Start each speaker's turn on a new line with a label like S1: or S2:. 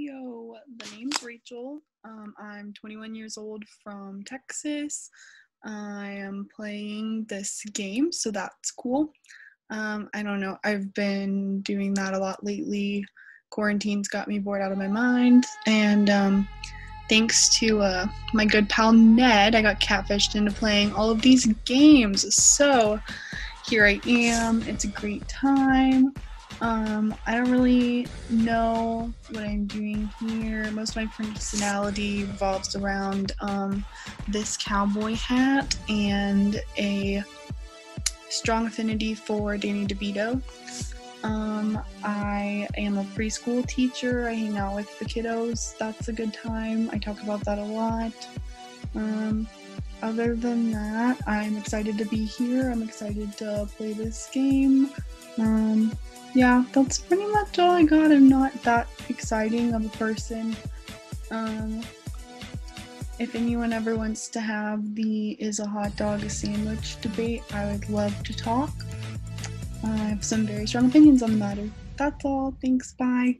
S1: Yo, the name's Rachael. Um, I'm 21 years old from Texas. I am playing this game, so that's cool. Um, I don't know, I've been doing that a lot lately. Quarantine's got me bored out of my mind, and um, thanks to uh, my good pal Ned, I got catfished into playing all of these games. So here I am. It's a great time. Um, I don't really know what I'm doing here. Most of my personality revolves around um, this cowboy hat and a strong affinity for Danny DeVito. Um, I am a preschool teacher. I hang out with the kiddos. That's a good time. I talk about that a lot. Um, other than that, I'm excited to be here. I'm excited to play this game. Um, yeah, that's pretty much all I got. I'm not that exciting of a person. Um, if anyone ever wants to have the is a hot dog a sandwich debate, I would love to talk. I have some very strong opinions on the matter. That's all. Thanks. Bye.